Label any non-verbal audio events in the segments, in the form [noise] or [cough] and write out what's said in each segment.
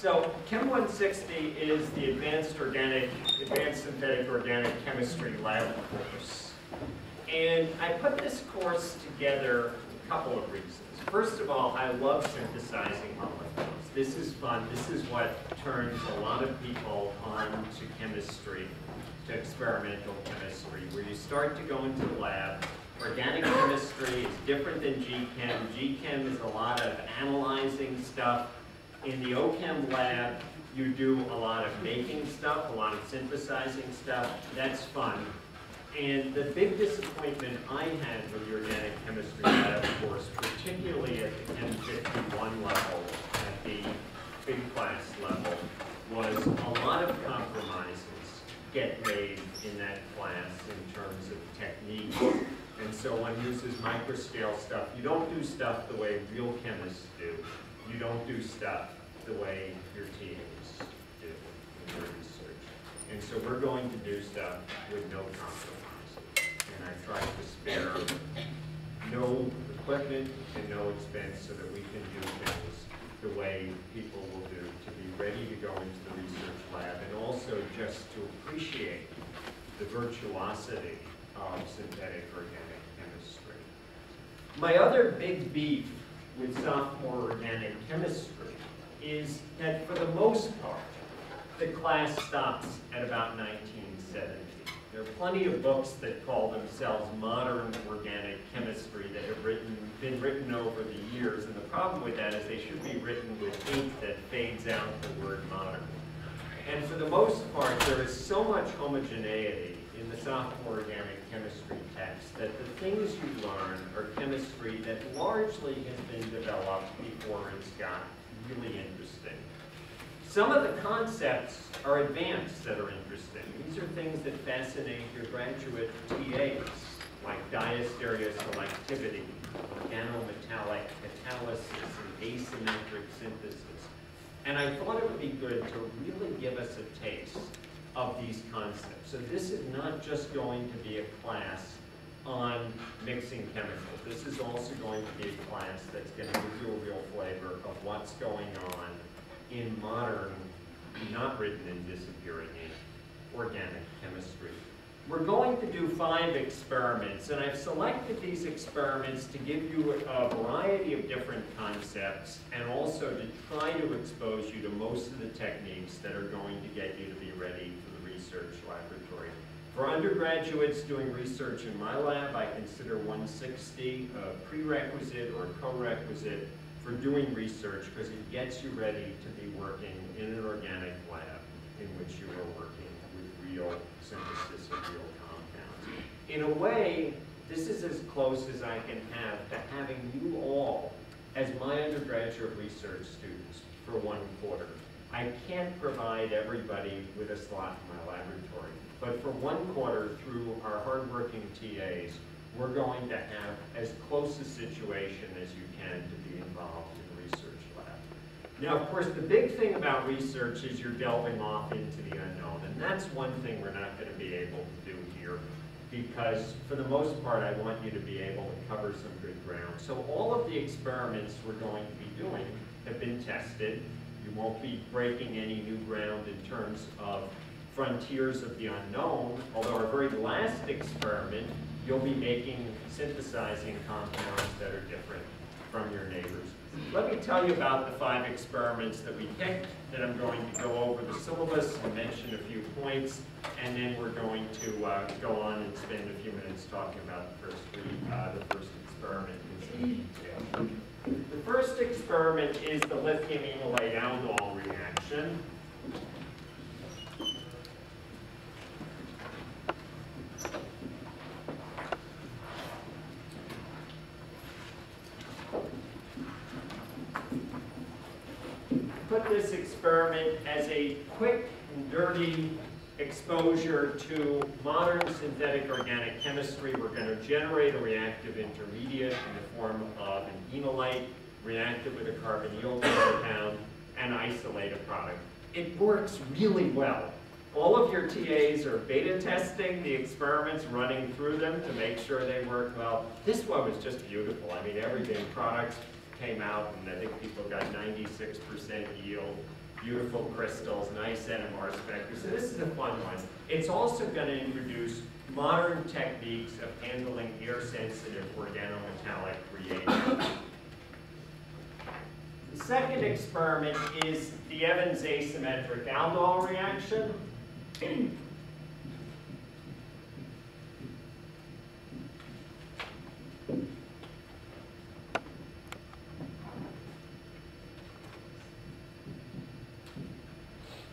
So Chem 160 is the advanced organic, advanced synthetic organic chemistry lab course. And I put this course together a couple of reasons. First of all, I love synthesizing molecules. This is fun. This is what turns a lot of people on to chemistry, to experimental chemistry, where you start to go into the lab. Organic chemistry is different than GChem. GChem is a lot of analyzing stuff. In the OChem lab, you do a lot of making stuff, a lot of synthesizing stuff. That's fun. And the big disappointment I had with the organic chemistry lab course, particularly at the Chem 51 level, at the big class level, was a lot of compromises get made in that class in terms of technique. And so one uses microscale stuff. You don't do stuff the way real chemists do. You don't do stuff the way your teams do in your research. And so we're going to do stuff with no compromises. And I tried to spare no equipment and no expense so that we can do things the way people will do to be ready to go into the research lab and also just to appreciate the virtuosity of synthetic organic chemistry. My other big beef with sophomore organic chemistry is that for the most part, the class stops at about 1970. There are plenty of books that call themselves modern organic chemistry that have written, been written over the years, and the problem with that is they should be written with ink that fades out the word modern. And for the most part, there is so much homogeneity in the organic chemistry text that the things you learn are chemistry that largely has been developed before it's got really interesting. Some of the concepts are advanced that are interesting. These are things that fascinate your graduate TAs, like diastereoselectivity, selectivity, organometallic catalysis, and asymmetric synthesis. And I thought it would be good to really give us a taste of these concepts. So this is not just going to be a class on mixing chemicals. This is also going to be a class that's going to give you a real flavor of what's going on in modern, not written and disappearing in organic chemistry. We're going to do five experiments, and I've selected these experiments to give you a variety of different concepts and also to try to expose you to most of the techniques that are going to get you to be ready for the research laboratory. For undergraduates doing research in my lab, I consider 160 a prerequisite or a co-requisite for doing research because it gets you ready to be working in an organic lab in which you are working real synthesis of real compounds. In a way, this is as close as I can have to having you all as my undergraduate research students for one quarter. I can't provide everybody with a slot in my laboratory, but for one quarter through our hardworking TAs, we're going to have as close a situation as you can to be involved in. Now, of course, the big thing about research is you're delving off into the unknown, and that's one thing we're not going to be able to do here because for the most part, I want you to be able to cover some good ground. So all of the experiments we're going to be doing have been tested. You won't be breaking any new ground in terms of frontiers of the unknown, although our very last experiment, you'll be making, synthesizing compounds that are different from your neighbors. Let me tell you about the five experiments that we picked, then I'm going to go over the syllabus and mention a few points, and then we're going to uh, go on and spend a few minutes talking about the first, uh, the first experiment in some detail. The first experiment is the lithium enolate aldol reaction. Put this experiment as a quick and dirty exposure to modern synthetic organic chemistry. We're going to generate a reactive intermediate in the form of an enolate, react it with a carbonyl compound, and isolate a product. It works really well. All of your TAs are beta testing the experiments, running through them to make sure they work well. This one was just beautiful. I mean, everything, products came out, and I think people got 96% yield. Beautiful crystals, nice NMR spectra. So this is a fun one. It's also going to introduce modern techniques of handling air-sensitive organometallic reagents. The second experiment is the Evans asymmetric aldol reaction.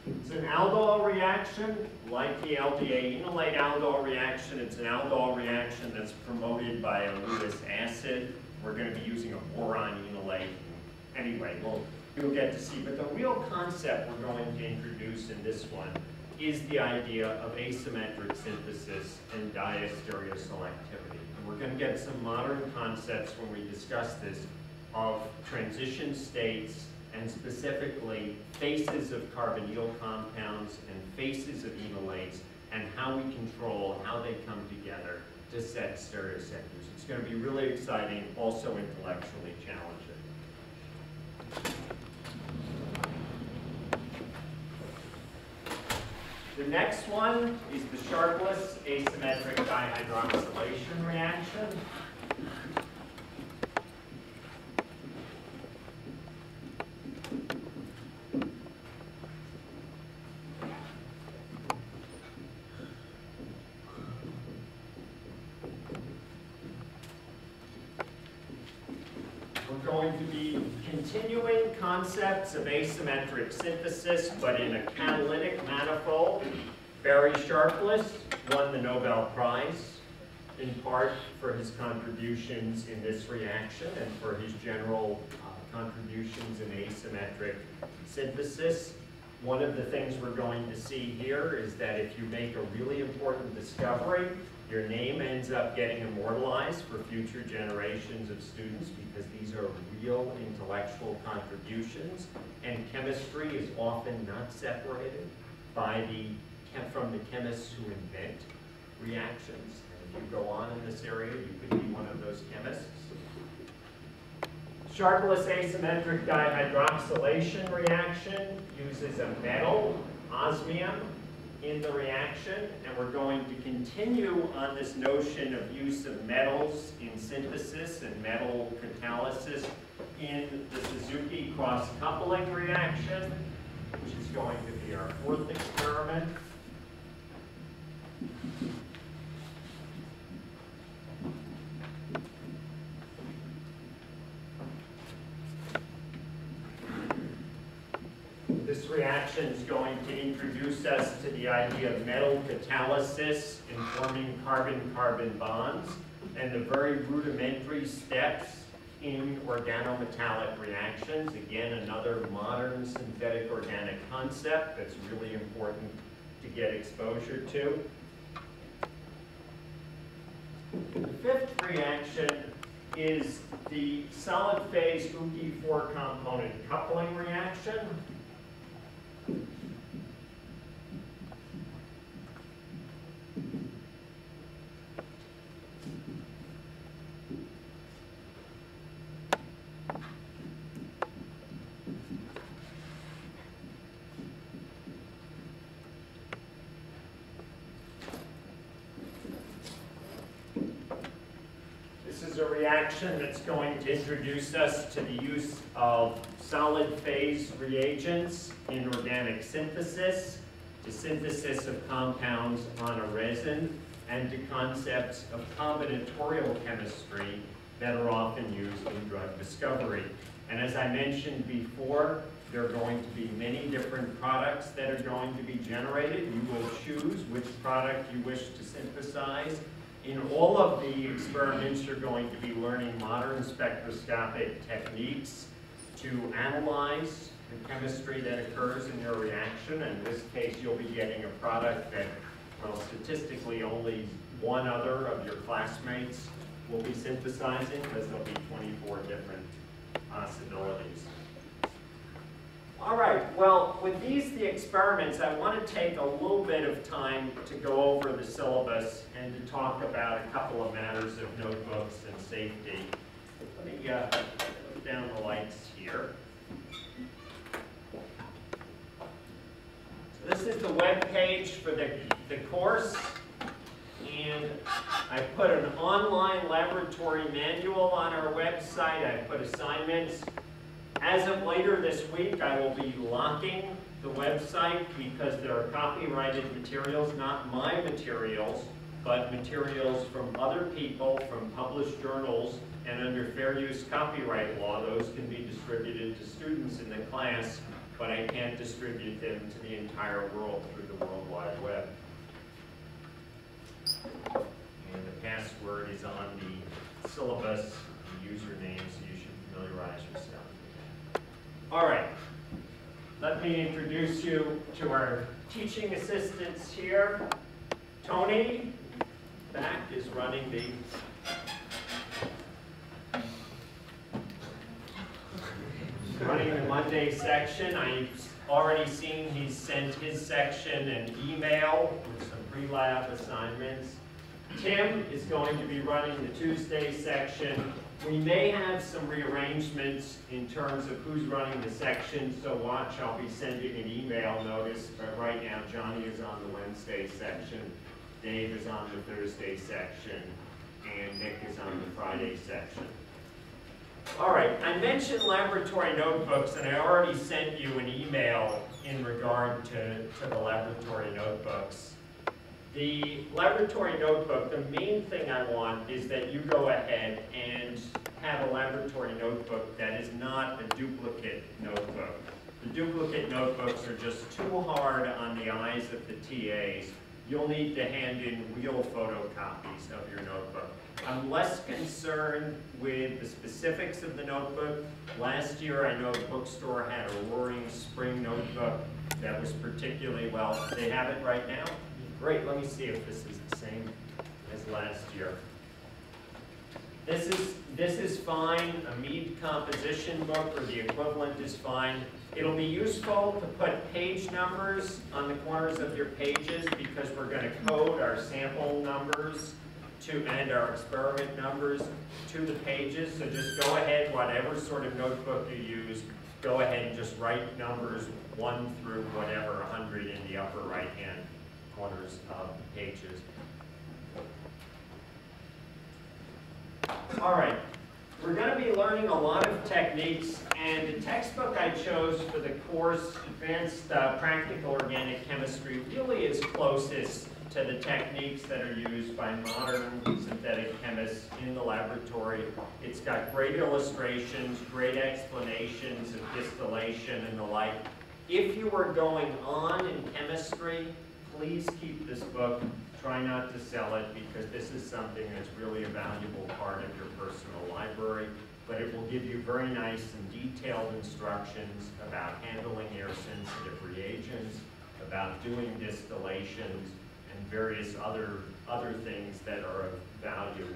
It's an aldol reaction, like the LDA enolate aldol reaction. It's an aldol reaction that's promoted by a Lewis acid. We're going to be using a boron enolate. Anyway, we'll, you'll get to see. But the real concept we're going to introduce in this one is the idea of asymmetric synthesis and diastereoselectivity. And we're going to get some modern concepts when we discuss this of transition states and specifically faces of carbonyl compounds and faces of enolates and how we control how they come together to set stereocenters. It's going to be really exciting, also intellectually challenging. The next one is the Sharpless asymmetric dihydroxylation reaction. Concepts of asymmetric synthesis, but in a catalytic manifold. Barry Sharpless won the Nobel Prize in part for his contributions in this reaction and for his general uh, contributions in asymmetric synthesis. One of the things we're going to see here is that if you make a really important discovery, your name ends up getting immortalized for future generations of students because these are real intellectual contributions, and chemistry is often not separated by the from the chemists who invent reactions. And if you go on in this area, you could be one of those chemists. Sharpless asymmetric dihydroxylation reaction uses a metal, osmium, in the reaction, and we're going to continue on this notion of use of metals in synthesis and metal catalysis in the Suzuki cross-coupling reaction, which is going to be our fourth experiment. This reaction is going to introduce us to the idea of metal catalysis in forming carbon-carbon bonds and the very rudimentary steps in organometallic reactions. Again, another modern synthetic organic concept that's really important to get exposure to. The fifth reaction is the solid phase Ugi four component coupling reaction. Reaction that's going to introduce us to the use of solid phase reagents in organic synthesis, to synthesis of compounds on a resin, and to concepts of combinatorial chemistry that are often used in drug discovery. And as I mentioned before, there are going to be many different products that are going to be generated. You will choose which product you wish to synthesize in all of the experiments, you're going to be learning modern spectroscopic techniques to analyze the chemistry that occurs in your reaction. In this case, you'll be getting a product that, well, statistically only one other of your classmates will be synthesizing because there'll be 24 different possibilities. All right, well, with these, the experiments, I want to take a little bit of time to go over the syllabus and to talk about a couple of matters of notebooks and safety. Let me uh, put down the lights here. So this is the web page for the, the course. And I put an online laboratory manual on our website. I put assignments. As of later this week, I will be locking the website because there are copyrighted materials, not my materials, but materials from other people, from published journals, and under fair use copyright law, those can be distributed to students in the class, but I can't distribute them to the entire world through the World Wide Web. And the password is on the syllabus, the username, so you should familiarize yourself. All right, let me introduce you to our teaching assistants here. Tony, back, is running the running the Monday section. I've already seen he's sent his section an email with some pre-lab assignments. Tim is going to be running the Tuesday section. We may have some rearrangements in terms of who's running the section, so watch, I'll be sending an email notice, but right now Johnny is on the Wednesday section, Dave is on the Thursday section, and Nick is on the Friday section. All right, I mentioned laboratory notebooks, and I already sent you an email in regard to, to the laboratory notebooks. The laboratory notebook, the main thing I want is that you go ahead and have a laboratory notebook that is not a duplicate notebook. The duplicate notebooks are just too hard on the eyes of the TAs. You'll need to hand in real photocopies of your notebook. I'm less concerned with the specifics of the notebook. Last year, I know the bookstore had a Roaring Spring notebook that was particularly well. They have it right now? Great, let me see if this is the same as last year. This is, this is fine, a Mead composition book or the equivalent is fine. It'll be useful to put page numbers on the corners of your pages because we're going to code our sample numbers to and our experiment numbers to the pages. So just go ahead, whatever sort of notebook you use, go ahead and just write numbers one through whatever, 100 in the upper right hand corners of the pages. All right, we're going to be learning a lot of techniques, and the textbook I chose for the course, Advanced uh, Practical Organic Chemistry, really is closest to the techniques that are used by modern synthetic chemists in the laboratory. It's got great illustrations, great explanations of distillation and the like. If you were going on in chemistry, please keep this book. Try not to sell it because this is something that's really a valuable part of your personal library. But it will give you very nice and detailed instructions about handling air-sensitive reagents, about doing distillations, and various other, other things that are of value.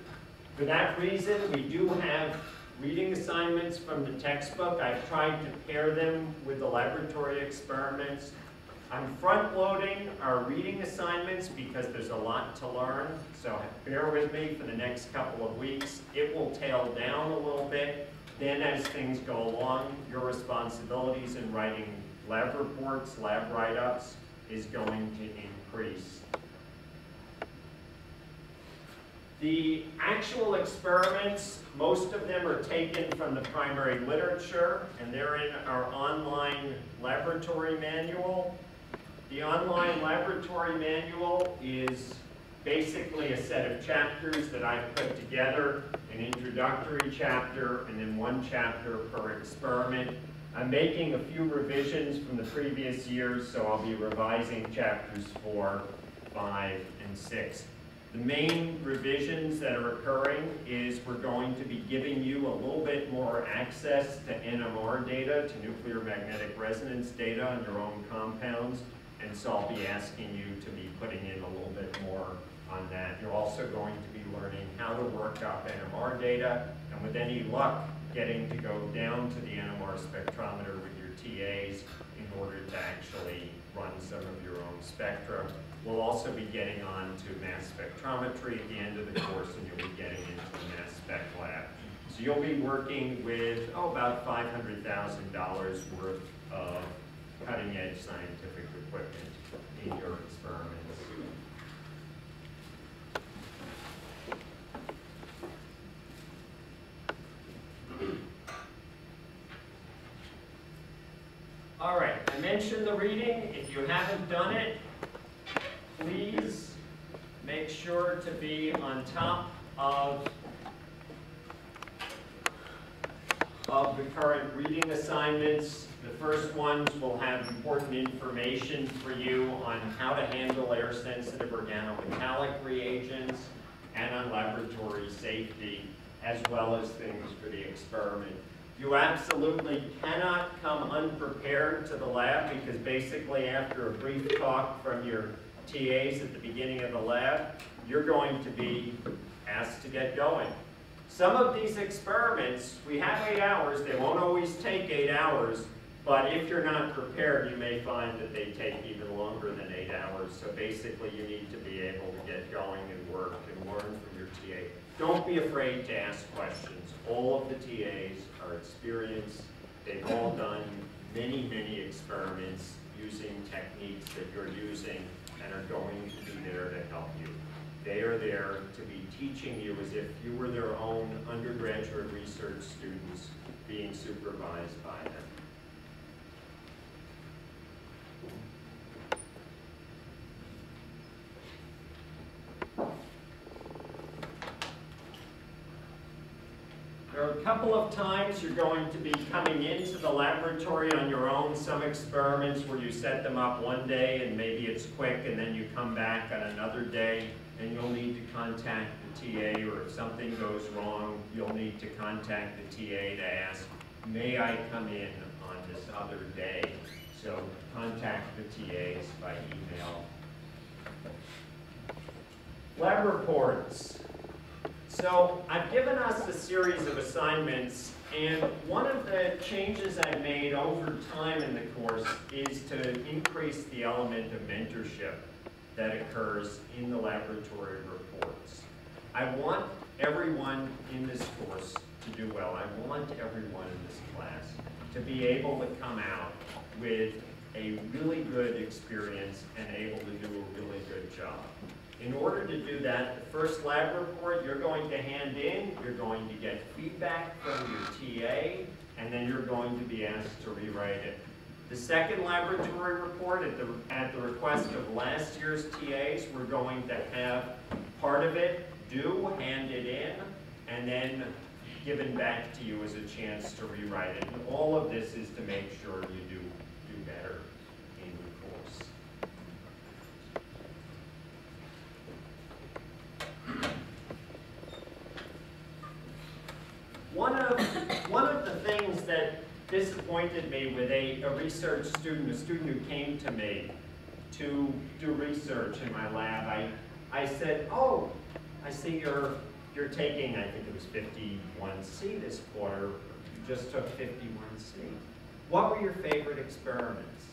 For that reason, we do have reading assignments from the textbook. I've tried to pair them with the laboratory experiments I'm front loading our reading assignments because there's a lot to learn, so bear with me for the next couple of weeks. It will tail down a little bit. Then as things go along, your responsibilities in writing lab reports, lab write-ups is going to increase. The actual experiments, most of them are taken from the primary literature, and they're in our online laboratory manual. The online laboratory manual is basically a set of chapters that I've put together, an introductory chapter and then one chapter per experiment. I'm making a few revisions from the previous years, so I'll be revising chapters four, five, and six. The main revisions that are occurring is we're going to be giving you a little bit more access to NMR data, to nuclear magnetic resonance data on your own compounds. And so I'll be asking you to be putting in a little bit more on that. You're also going to be learning how to work up NMR data, and with any luck, getting to go down to the NMR spectrometer with your TAs in order to actually run some of your own spectra. We'll also be getting on to mass spectrometry at the end of the course, and you'll be getting into the mass spec lab. So you'll be working with, oh, about $500,000 worth of cutting-edge scientific equipment in your experiments. All right, I mentioned the reading. If you haven't done it, please make sure to be on top of of the current reading assignments. The first ones will have important information for you on how to handle air-sensitive organometallic reagents and on laboratory safety, as well as things for the experiment. You absolutely cannot come unprepared to the lab because basically after a brief talk from your TAs at the beginning of the lab, you're going to be asked to get going. Some of these experiments, we have eight hours, they won't always take eight hours, but if you're not prepared, you may find that they take even longer than eight hours. So basically, you need to be able to get going and work and learn from your TA. Don't be afraid to ask questions. All of the TAs are experienced. They've all done many, many experiments using techniques that you're using and are going to be there to help you. They are there to be teaching you as if you were their own undergraduate research students being supervised by them. There are a couple of times you're going to be coming into the laboratory on your own, some experiments where you set them up one day and maybe it's quick and then you come back on another day and you'll need to contact the TA or if something goes wrong, you'll need to contact the TA to ask, may I come in on this other day? So contact the TAs by email. Lab reports. So I've given us a series of assignments, and one of the changes I've made over time in the course is to increase the element of mentorship that occurs in the laboratory reports. I want everyone in this course to do well. I want everyone in this class to be able to come out with a really good experience and able to do a really good job. In order to do that, the first lab report you're going to hand in, you're going to get feedback from your TA, and then you're going to be asked to rewrite it. The second laboratory report, at the, at the request of last year's TAs, we're going to have part of it due, hand it in, and then given back to you as a chance to rewrite it. And all of this is to make sure you do, do better in the course. One of, one of the things that disappointed me with a, a research student, a student who came to me to do research in my lab, I, I said, oh, I see you're, you're taking, I think it was 51C this quarter, you just took 51C. What were your favorite experiments?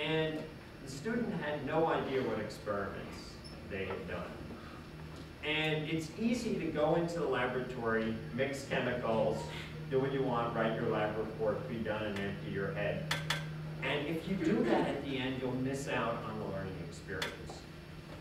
And the student had no idea what experiments they had done. And it's easy to go into the laboratory, mix chemicals, do what you want, write your lab report, be done, and empty your head. And if you do that at the end, you'll miss out on the learning experience.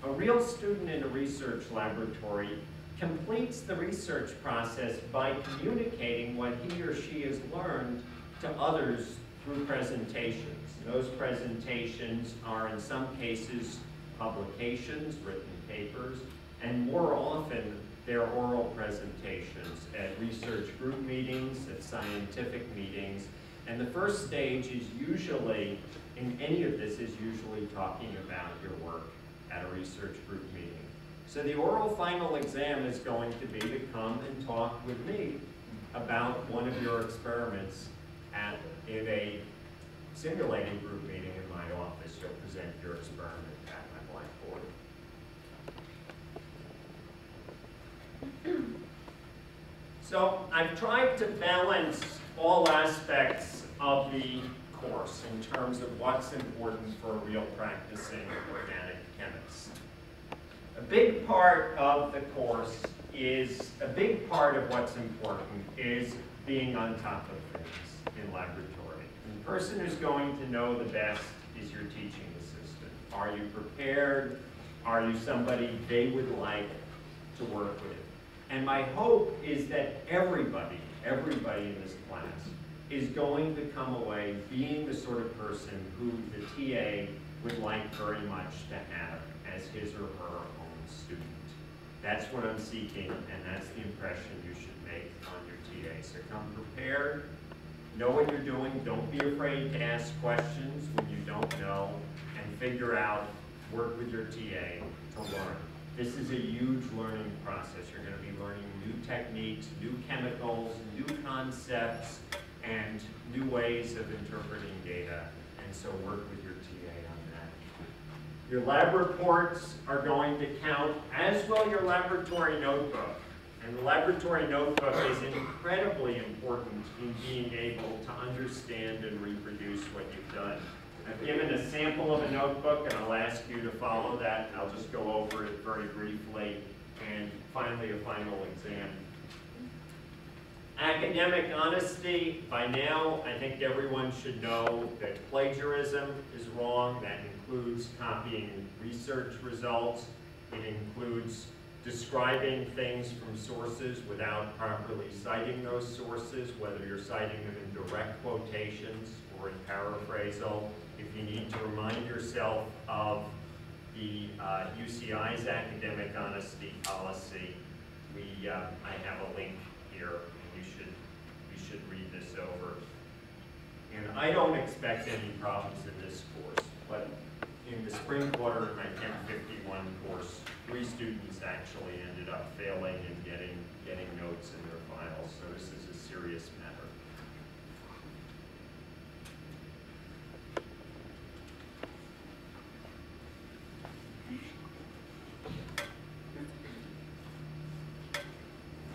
A real student in a research laboratory completes the research process by communicating what he or she has learned to others through presentations. Those presentations are in some cases publications, written papers, and more often they're oral presentations at research group meetings, at scientific meetings, and the first stage is usually, in any of this, is usually talking about your work at a research group meeting. So the oral final exam is going to be to come and talk with me about one of your experiments at in a simulating group meeting in my office. You'll present your experiment at my blackboard. So I've tried to balance all aspects of the course in terms of what's important for a real practicing organic chemist. A big part of the course is, a big part of what's important is being on top of things in laboratory. And the person who's going to know the best is your teaching assistant. Are you prepared? Are you somebody they would like to work with? And my hope is that everybody, everybody in this class is going to come away being the sort of person who the TA would like very much to have as his or her own student. That's what I'm seeking, and that's the impression you should make on your TA. So come prepared, know what you're doing, don't be afraid to ask questions when you don't know, and figure out, work with your TA to learn. This is a huge learning process. You're going to be learning new techniques, new chemicals, new concepts, and new ways of interpreting data. And so work with your TA on that. Your lab reports are going to count, as will your laboratory notebook. And the laboratory notebook is incredibly important in being able to understand and reproduce what you've done. I've given a sample of a notebook, and I'll ask you to follow that, and I'll just go over it very briefly. And finally, a final exam. Academic honesty, by now, I think everyone should know that plagiarism is wrong. That includes copying research results. It includes describing things from sources without properly citing those sources, whether you're citing them in direct quotations or in paraphrasal. If you need to remind yourself of the uh, UCI's academic honesty policy, we, uh, I have a link here, and you should, you should read this over. And I don't expect any problems in this course, but in the spring quarter, my Chem 51 course, three students actually ended up failing and getting, getting notes in their files, so this is a serious matter.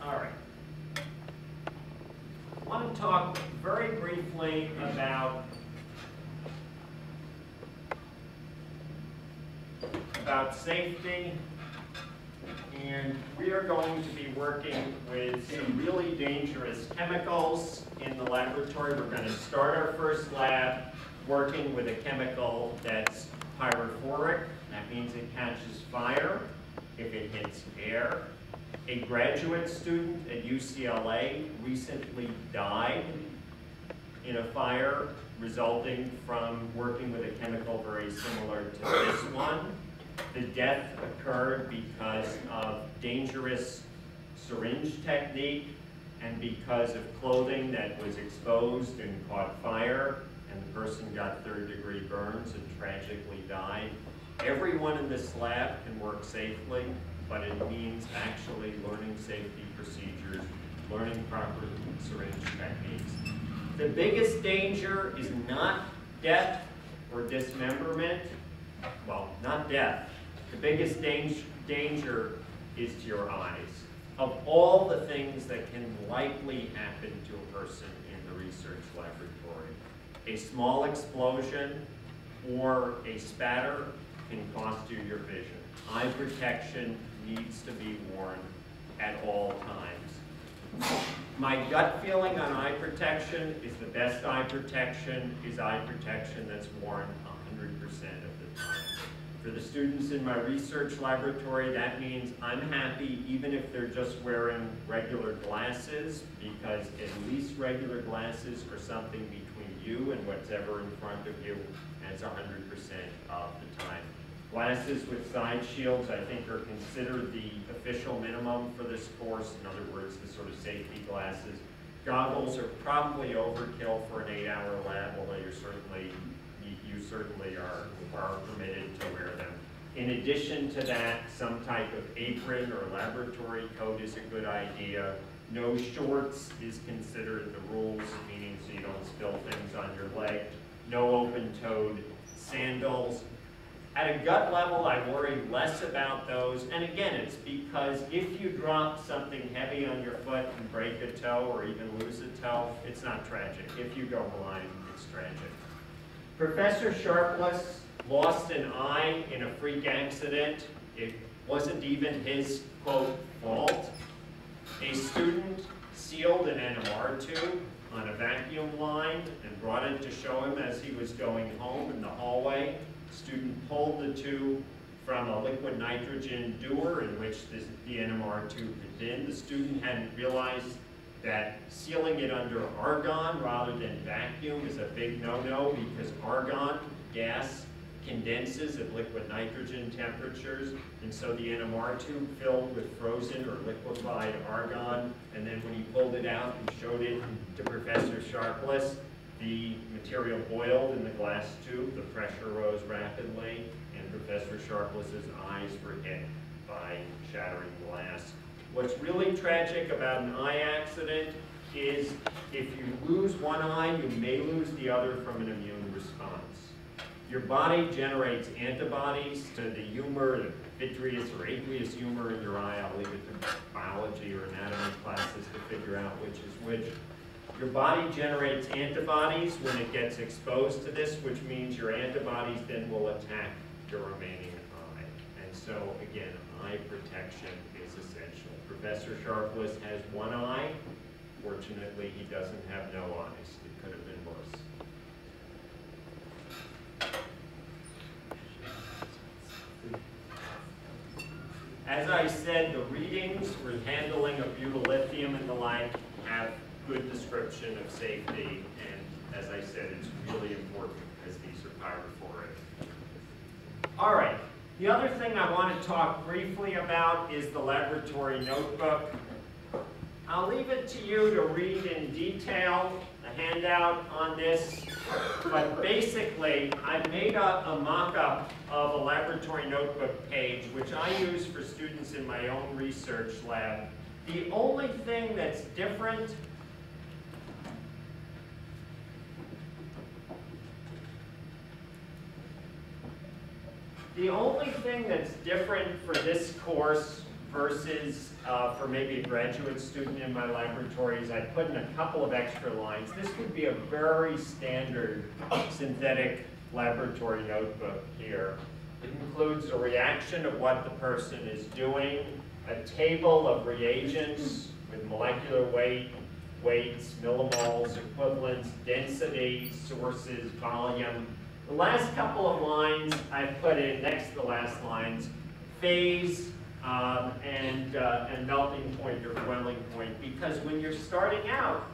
All right. I want to talk very briefly about about safety. And we are going to be working with some really dangerous chemicals in the laboratory. We're going to start our first lab working with a chemical that's pyrophoric. That means it catches fire if it hits air. A graduate student at UCLA recently died in a fire resulting from working with a chemical very similar to this one. The death occurred because of dangerous syringe technique and because of clothing that was exposed and caught fire, and the person got third degree burns and tragically died. Everyone in this lab can work safely but it means actually learning safety procedures, learning proper syringe techniques. The biggest danger is not death or dismemberment. Well, not death. The biggest danger is to your eyes. Of all the things that can likely happen to a person in the research laboratory, a small explosion or a spatter can cost you your vision. Eye protection needs to be worn at all times. My gut feeling on eye protection is the best eye protection is eye protection that's worn 100% of the time. For the students in my research laboratory, that means I'm happy even if they're just wearing regular glasses because at least regular glasses are something between you and what's ever in front of you, and it's 100% of the time. Glasses with side shields, I think, are considered the official minimum for this course. In other words, the sort of safety glasses. Goggles are probably overkill for an eight-hour lab, although you're certainly, certainly are, are permitted to wear them. In addition to that, some type of apron or laboratory coat is a good idea. No shorts is considered the rules, meaning so you don't spill things on your leg. No open-toed sandals. At a gut level, I worry less about those. And again, it's because if you drop something heavy on your foot and break a toe or even lose a toe, it's not tragic. If you go blind, it's tragic. Professor Sharpless lost an eye in a freak accident. It wasn't even his, quote, fault. A student sealed an NMR tube on a vacuum line and brought it to show him as he was going home in the hallway. Student pulled the tube from a liquid nitrogen dewar in which this, the NMR tube had been. The student hadn't realized that sealing it under argon rather than vacuum is a big no-no because argon gas condenses at liquid nitrogen temperatures, and so the NMR tube filled with frozen or liquefied argon, and then when he pulled it out and showed it to Professor Sharpless, the material boiled in the glass tube, the pressure rose rapidly, and Professor Sharpless's eyes were hit by shattering glass. What's really tragic about an eye accident is if you lose one eye, you may lose the other from an immune response. Your body generates antibodies to the humor, the vitreous or aqueous humor in your eye. I'll leave it to biology or anatomy classes to figure out which is which. Your body generates antibodies when it gets exposed to this, which means your antibodies then will attack your remaining eye. And so, again, eye protection. Professor Sharpless has one eye. Fortunately, he doesn't have no eyes. It could have been worse. As I said, the readings for handling of butyllithium and the like have good description of safety, and as I said, it's really important because these are pyrophoric. All right, the other thing I want to talk briefly about is the laboratory notebook. I'll leave it to you to read in detail the handout on this, but basically, I made a, a mock-up of a laboratory notebook page, which I use for students in my own research lab. The only thing that's different The only thing that's different for this course versus uh, for maybe a graduate student in my laboratory is I put in a couple of extra lines. This would be a very standard synthetic laboratory notebook here. It includes a reaction of what the person is doing, a table of reagents with molecular weight, weights, millimoles, equivalents, density, sources, volume, the last couple of lines I've put in, next to the last lines, phase um, and, uh, and melting point or boiling point, because when you're starting out,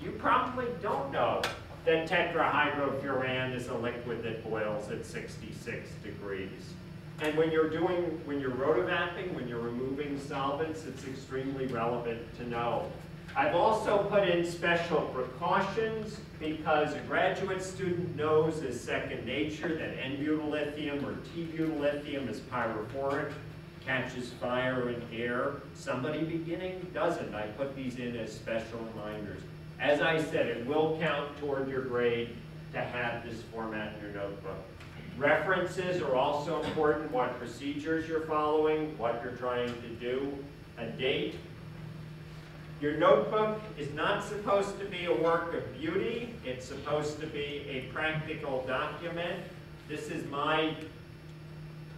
you probably don't know that tetrahydrofuran is a liquid that boils at 66 degrees. And when you're doing, when you're rotovapping, when you're removing solvents, it's extremely relevant to know I've also put in special precautions because a graduate student knows as second nature that N-butyllithium or T-butyllithium is pyrophoric, catches fire in air. Somebody beginning doesn't. I put these in as special reminders. As I said, it will count toward your grade to have this format in your notebook. References are also important, what procedures you're following, what you're trying to do, a date, your notebook is not supposed to be a work of beauty. It's supposed to be a practical document. This is my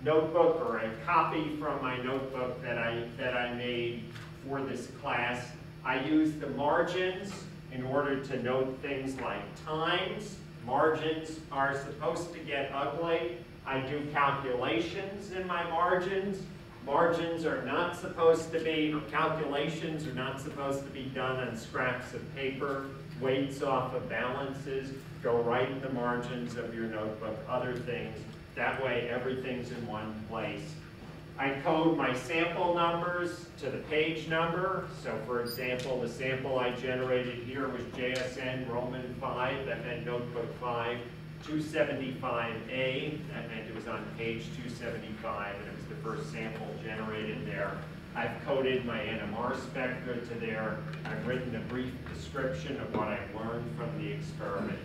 notebook or a copy from my notebook that I, that I made for this class. I use the margins in order to note things like times. Margins are supposed to get ugly. I do calculations in my margins. Margins are not supposed to be, or calculations are not supposed to be done on scraps of paper. Weights off of balances go right in the margins of your notebook, other things. That way everything's in one place. I code my sample numbers to the page number. So for example, the sample I generated here was JSN Roman 5, that meant notebook 5. 275A, that meant it was on page 275, and first sample generated there. I've coded my NMR spectra to there. I've written a brief description of what I learned from the experiment.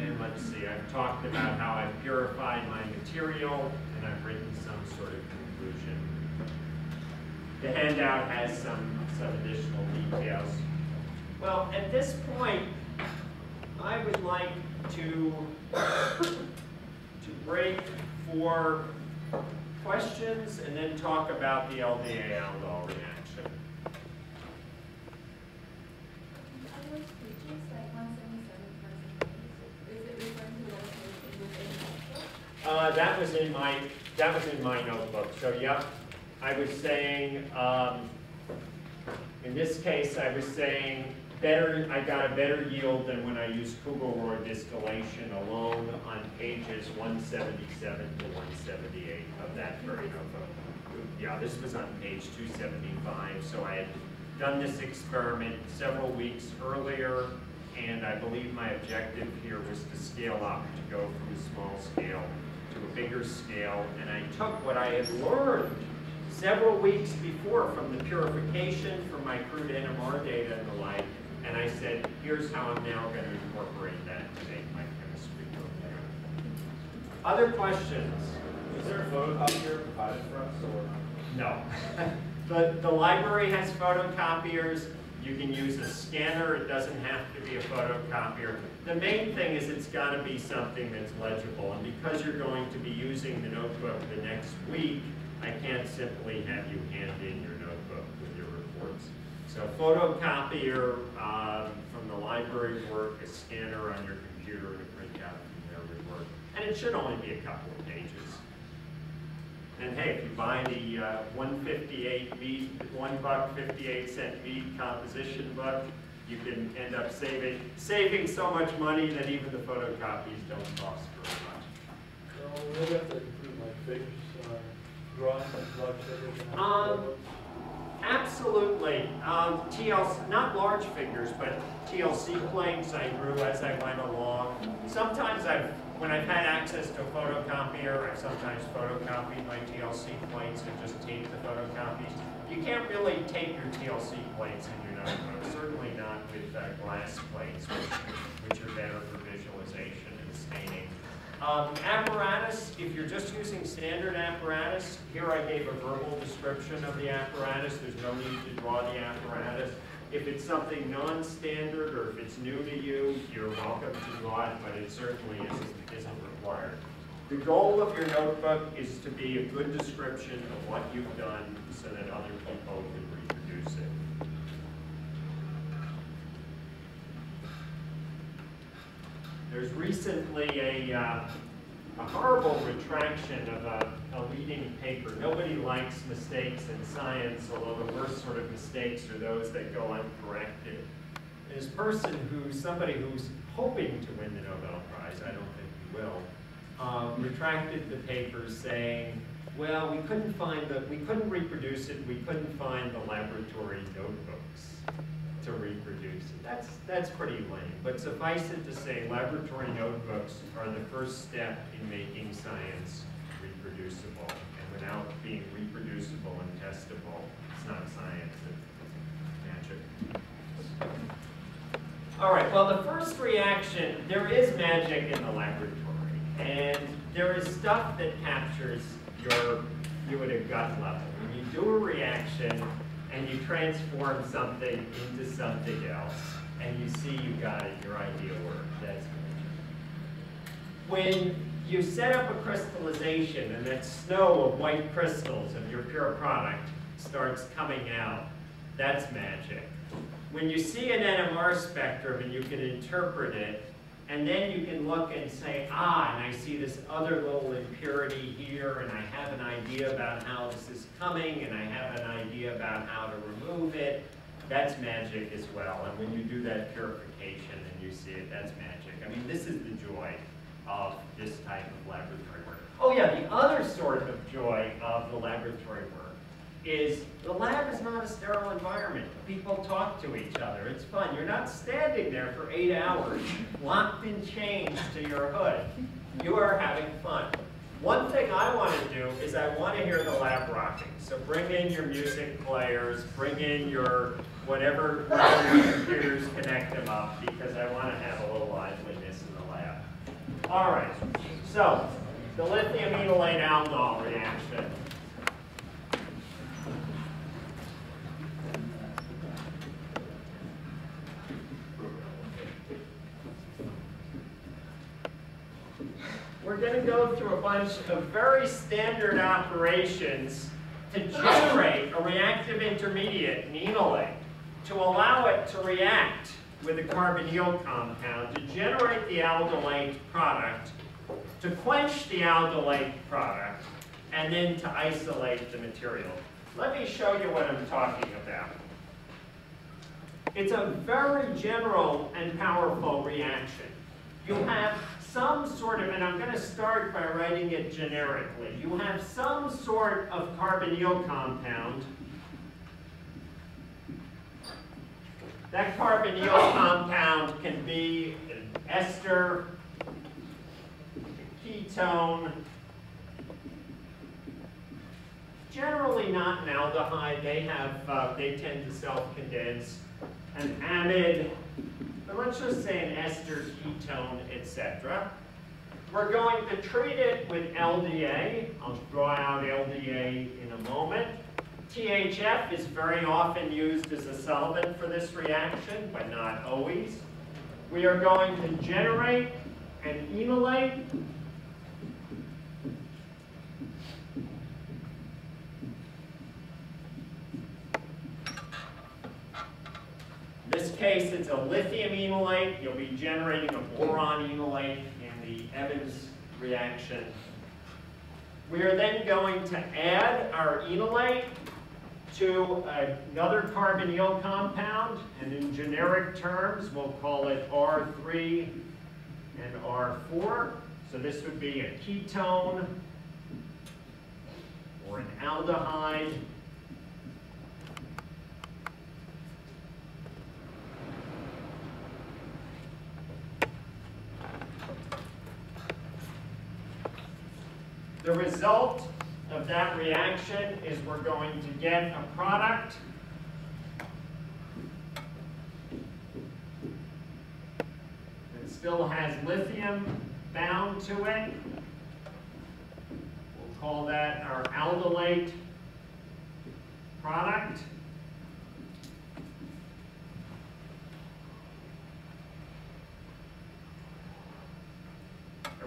And let's see, I've talked about how I've purified my material, and I've written some sort of conclusion. The handout has some, some additional details. Well, at this point, I would like to break for questions and then talk about the LDA-aldol reaction. Uh, that was in my that was in my notebook. So yeah, I was saying um, in this case I was saying better, I got a better yield than when I used Kugelrohr distillation alone on pages 177 to 178 of that very notebook. Yeah, this was on page 275, so I had done this experiment several weeks earlier, and I believe my objective here was to scale up, to go from a small scale to a bigger scale, and I took what I had learned several weeks before from the purification from my crude NMR data and the like, and I said, here's how I'm now going to incorporate that to make my chemistry book. Other questions? Is there a photocopier provided for us, or? No. [laughs] the, the library has photocopiers. You can use a scanner. It doesn't have to be a photocopier. The main thing is it's got to be something that's legible. And because you're going to be using the notebook the next week, I can't simply have you hand in your notebook with your reports. So photocopier um, from the library work, a scanner on your computer to print out from there would work. And it should only be a couple of pages. And hey, if you buy the uh, 158 mead, one buck 58 cent mead composition book, you can end up saving saving so much money that even the photocopies don't cost very much. So we'll have to include like figures, uh, blood sugars. Um, Absolutely. Um, TLC, not large figures, but TLC plates I grew as I went along. Sometimes I've, when I've had access to a photocopier, I've sometimes photocopied my TLC plates and just taped the photocopies. You can't really tape your TLC plates in your notebook, certainly not with uh, glass plates, which, which are better for. Um, apparatus, if you're just using standard apparatus, here I gave a verbal description of the apparatus. There's no need to draw the apparatus. If it's something non-standard or if it's new to you, you're welcome to draw it, but it certainly isn't, isn't required. The goal of your notebook is to be a good description of what you've done so that other people can reproduce it. There's recently a, uh, a horrible retraction of a, a leading paper. Nobody likes mistakes in science, although the worst sort of mistakes are those that go uncorrected. This person who's somebody who's hoping to win the Nobel Prize, I don't think he will, uh, retracted the paper saying, well, we couldn't find the, we couldn't reproduce it, we couldn't find the laboratory notebooks to reproduce it. That's, that's pretty lame. But suffice it to say, laboratory notebooks are the first step in making science reproducible. And without being reproducible and testable, it's not science, it's magic. All right, well, the first reaction, there is magic in the laboratory. And there is stuff that captures your, you at a gut level. When you do a reaction, and you transform something into something else, and you see you got it, your idea worked. That's. When you set up a crystallization and that snow of white crystals of your pure product starts coming out, that's magic. When you see an NMR spectrum and you can interpret it, and then you can look and say, ah, and I see this other little impurity here, and I have an idea about how this is coming, and I have an idea about how to remove it. That's magic as well. And when you do that purification and you see it, that's magic. I mean, this is the joy of this type of laboratory work. Oh yeah, the other sort of joy of the laboratory work is the lab is not a sterile environment. People talk to each other. It's fun. You're not standing there for eight hours locked in chains to your hood. You are having fun. One thing I want to do is I want to hear the lab rocking. So bring in your music players, bring in your whatever, computers, connect them up because I want to have a little liveliness in the lab. All right, so the lithium enolate aldol reaction. we're going to go through a bunch of very standard operations to generate a reactive intermediate, enolate, to allow it to react with a carbonyl compound to generate the aldolate product to quench the aldolate product and then to isolate the material. Let me show you what I'm talking about. It's a very general and powerful reaction. You have some sort of, and I'm going to start by writing it generically. You have some sort of carbonyl compound. That carbonyl compound can be an ester, a ketone, generally not an aldehyde. They have, uh, they tend to self-condense. An amide, but let's just say an ester, ketone, etc. We're going to treat it with LDA. I'll draw out LDA in a moment. THF is very often used as a solvent for this reaction, but not always. We are going to generate an enolate case, it's a lithium enolate. You'll be generating a boron enolate in the Evans reaction. We are then going to add our enolate to another carbonyl compound, and in generic terms, we'll call it R3 and R4. So this would be a ketone or an aldehyde The result of that reaction is we're going to get a product that still has lithium bound to it. We'll call that our aldolate product.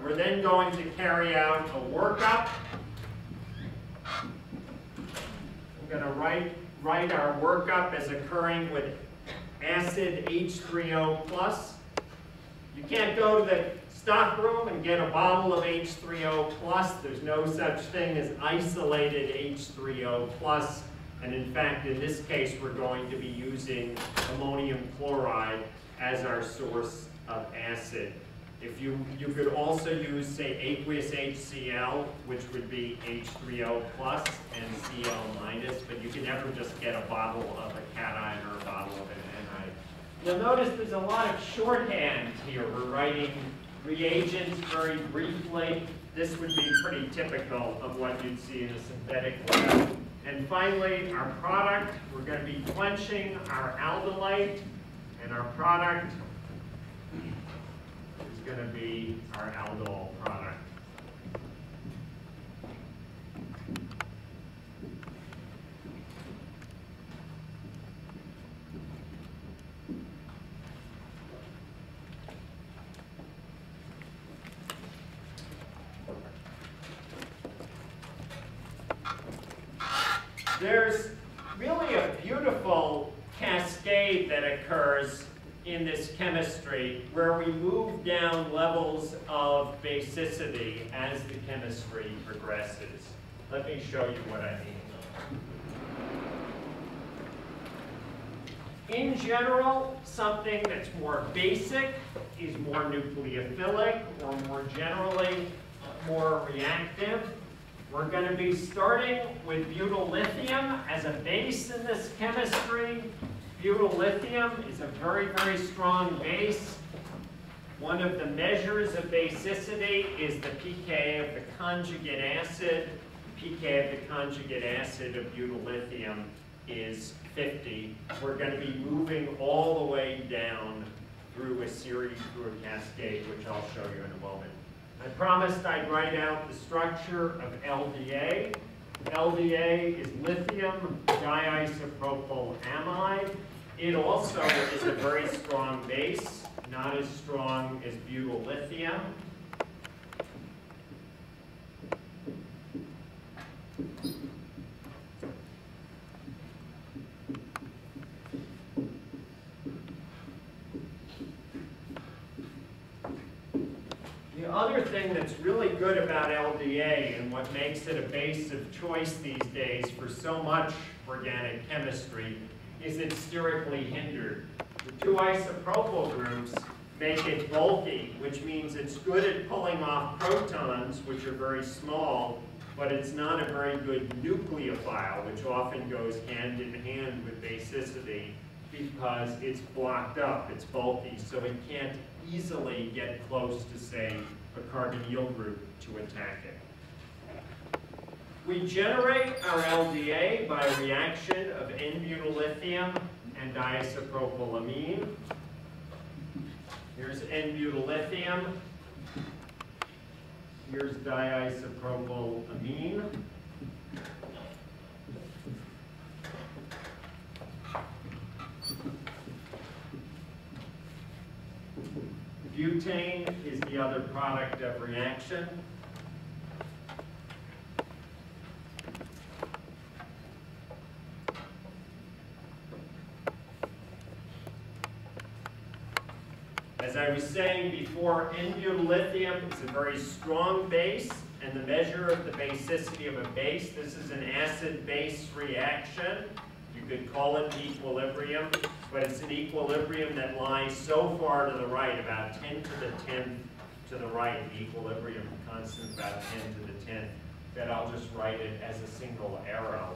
We're then going to carry out a workup. We're going to write, write our workup as occurring with acid H3O+. plus. You can't go to the stock room and get a bottle of H3O+. plus. There's no such thing as isolated H3O+. plus. And in fact, in this case, we're going to be using ammonium chloride as our source of acid. If you, you could also use, say, aqueous HCl, which would be H3O plus and Cl minus, but you can never just get a bottle of a cation or a bottle of an anion. You'll notice there's a lot of shorthand here. We're writing reagents very briefly. This would be pretty typical of what you'd see in a synthetic lab. And finally, our product, we're going to be quenching our aldolate, and our product going to be our aldol product. There's really a beautiful cascade that occurs in this chemistry where we move down levels of basicity as the chemistry progresses. Let me show you what I mean. In general, something that's more basic is more nucleophilic or more generally more reactive. We're going to be starting with butyl lithium as a base in this chemistry Butyl lithium is a very, very strong base. One of the measures of basicity is the pKa of the conjugate acid. The pK of the conjugate acid of butyl lithium is 50. We're going to be moving all the way down through a series, through a cascade, which I'll show you in a moment. I promised I'd write out the structure of LDA. LDA is lithium diisopropyl amide. It also is a very strong base, not as strong as butyl lithium. The other thing that's really good about LDA and what makes it a base of choice these days for so much organic chemistry is it's sterically hindered. The two isopropyl groups make it bulky, which means it's good at pulling off protons, which are very small, but it's not a very good nucleophile, which often goes hand in hand with basicity because it's blocked up, it's bulky, so it can't easily get close to, say, a carbonyl group to attack it. We generate our LDA by reaction of N-butyllithium and diisopropylamine. Here's N-butyllithium. Here's diisopropylamine. Butane is the other product of reaction. Was saying before, N-butyllithium is a very strong base, and the measure of the basicity of a base, this is an acid-base reaction. You could call it equilibrium, but it's an equilibrium that lies so far to the right, about 10 to the 10th to the right, the equilibrium constant about 10 to the 10th, that I'll just write it as a single arrow.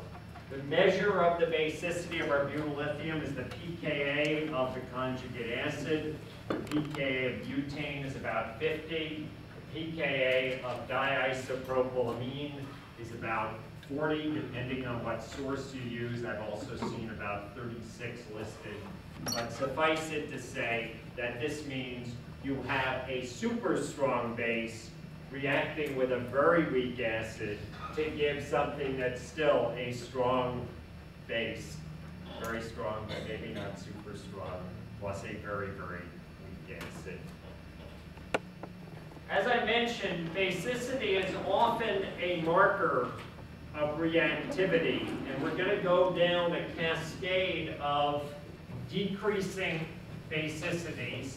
The measure of the basicity of our butyl lithium is the pKa of the conjugate acid. The pKa of butane is about 50. The pKa of diisopropylamine is about 40, depending on what source you use. I've also seen about 36 listed. But suffice it to say that this means you have a super strong base reacting with a very weak acid to give something that's still a strong base. Very strong, but maybe not super strong, plus a very, very acid. As I mentioned, basicity is often a marker of reactivity, and we're going to go down a cascade of decreasing basicities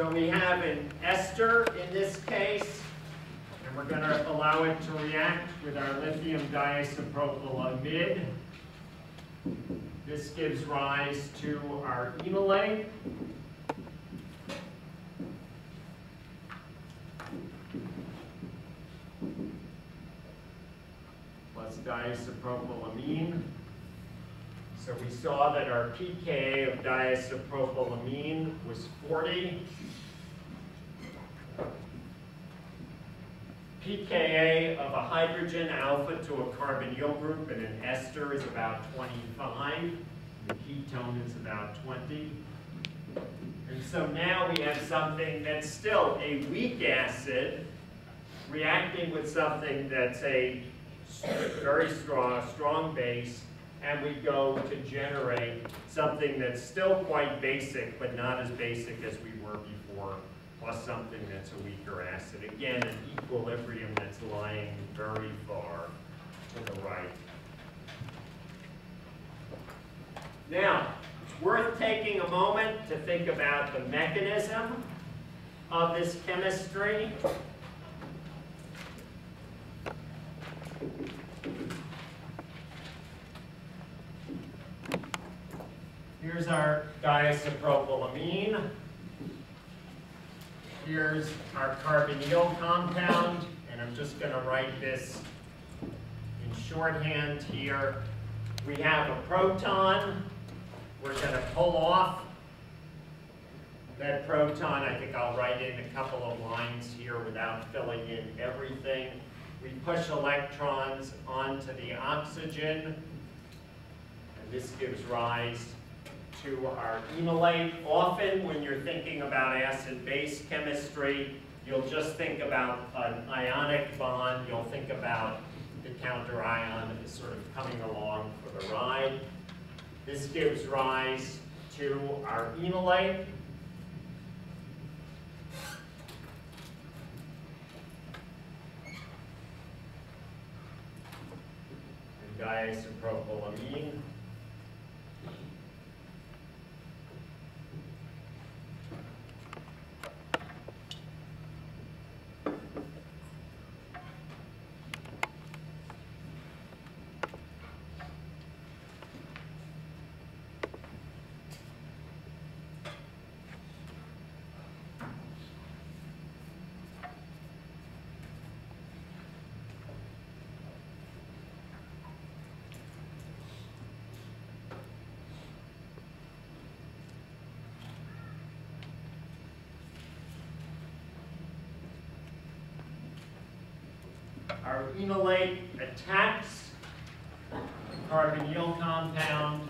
So we have an ester in this case, and we're going to allow it to react with our lithium diisopropylamide. This gives rise to our enolate. Plus diisopropylamine. So we saw that pKa of diisopropylamine was 40. pKa of a hydrogen alpha to a carbonyl group and an ester is about 25. The ketone is about 20. And so now we have something that's still a weak acid reacting with something that's a very strong, strong base, and we go to generate something that's still quite basic, but not as basic as we were before plus something that's a weaker acid. Again, an equilibrium that's lying very far to the right. Now, it's worth taking a moment to think about the mechanism of this chemistry. Here's our diisopropylamine. Here's our carbonyl compound, and I'm just going to write this in shorthand here. We have a proton. We're going to pull off that proton. I think I'll write in a couple of lines here without filling in everything. We push electrons onto the oxygen, and this gives rise to our enolate. Often when you're thinking about acid-base chemistry, you'll just think about an ionic bond. You'll think about the counter ion is sort of coming along for the ride. This gives rise to our enolate. and Diisopropylamine. Our enolate attacks carbonyl compound.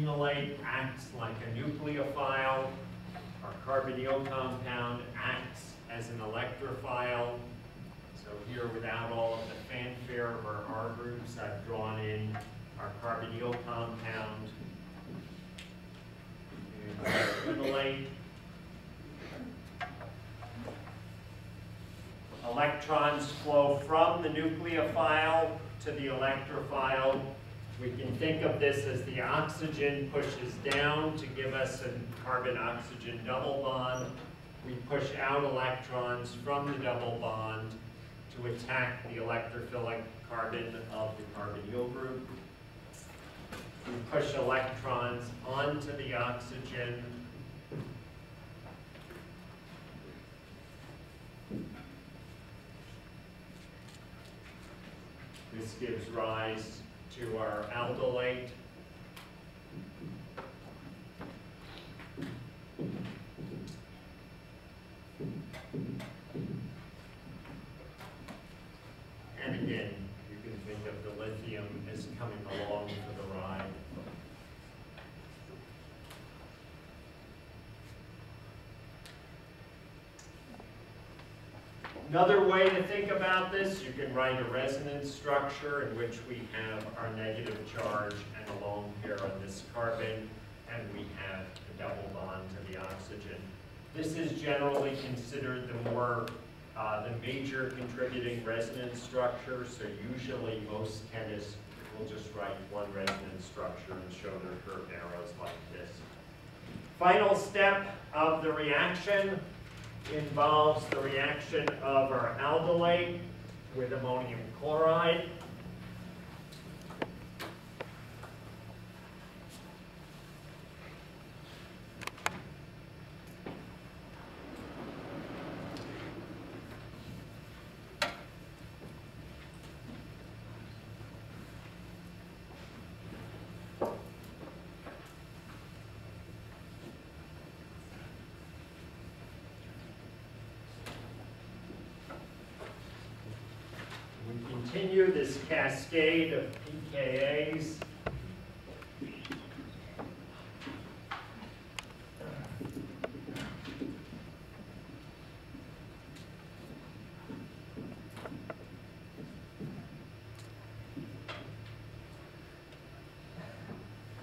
Enolate acts like a nucleophile. Our carbonyl compound acts as an electrophile. So here, without all of the fanfare of our R groups, I've drawn in our carbonyl compound Electrons flow from the nucleophile to the electrophile. We can think of this as the oxygen pushes down to give us a carbon-oxygen double bond. We push out electrons from the double bond to attack the electrophilic carbon of the carbonyl group. Push electrons onto the oxygen. This gives rise to our aldolate. And again, you can think of the lithium as coming along for the ride. Another way to think about this, you can write a resonance structure in which we have our negative charge and a lone pair on this carbon, and we have a double bond to the oxygen. This is generally considered the more, uh, the major contributing resonance structure, so usually most chemists will just write one resonance structure and show their curved arrows like this. Final step of the reaction involves the reaction of our aldolate with ammonium chloride. We continue this cascade of pKa's.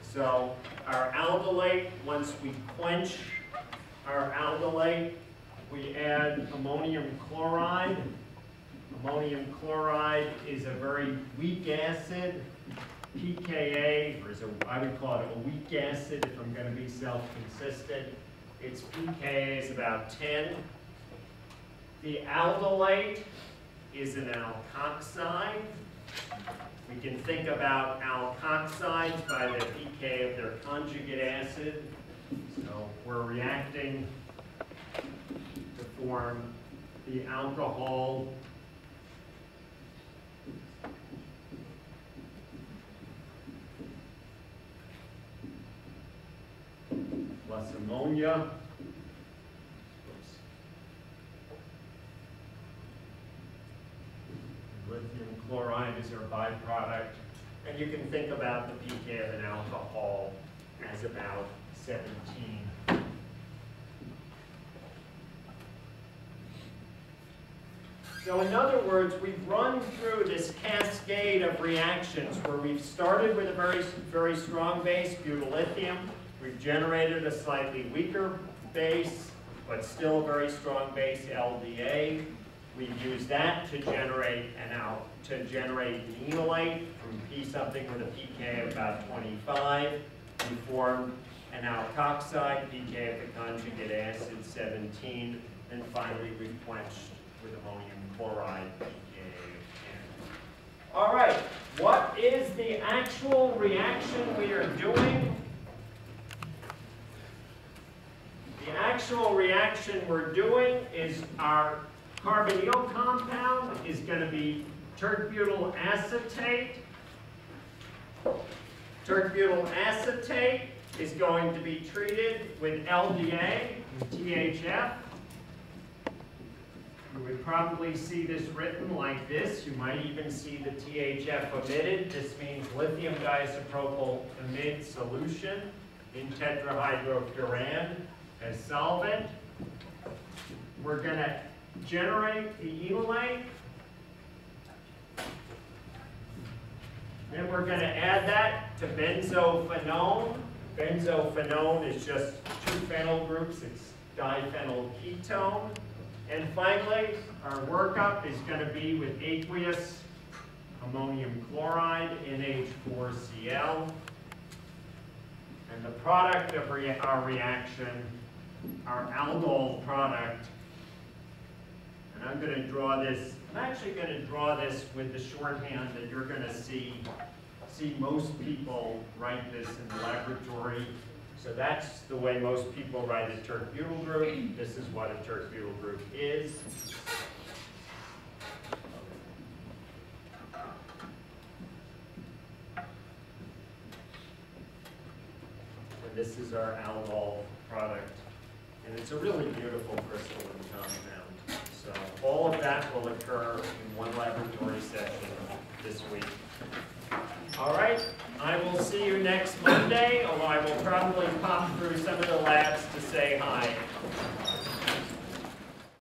So our aldolate, once we quench our aldolate, we add ammonium chloride. Ammonium chloride is a very weak acid. pKa, or is a, I would call it a weak acid if I'm going to be self-consistent. Its pKa is about 10. The aldolate is an alkoxide. We can think about alkoxides by the pK of their conjugate acid. So we're reacting to form the alcohol plus ammonia. Chloride is our byproduct. And you can think about the pK of an alcohol as about 17. So in other words, we've run through this cascade of reactions where we've started with a very, very strong base, butyllithium. We've generated a slightly weaker base, but still a very strong base LDA. We've used that to generate an out, to generate an enolate from P something with a pK of about 25. We formed an alkoxide, pK of the conjugate acid 17. And finally, we quenched with ammonium chloride, pKa of 10. All right, what is the actual reaction we are doing? The actual reaction we're doing is our carbonyl compound is going to be tert-butyl acetate. Tert-butyl acetate is going to be treated with LDA, THF. You would probably see this written like this. You might even see the THF omitted. This means lithium diisopropyl amide solution in tetrahydrofuran as solvent. We're going to generate the enolate. Then we're going to add that to benzophenone. Benzophenone is just two phenyl groups. It's diphenyl ketone. And finally, our workup is going to be with aqueous ammonium chloride, NH4Cl. And the product of our reaction, our aldol product, and I'm going to draw this, I'm actually going to draw this with the shorthand that you're going to see, see most people write this in the laboratory. So that's the way most people write a tert-butyl group. This is what a tert-butyl group is. And this is our aldol product. And it's a really beautiful crystalline compound. So all of that will occur in one laboratory session this week. All right, I will see you next Monday, although I will probably pop through some of the labs to say hi.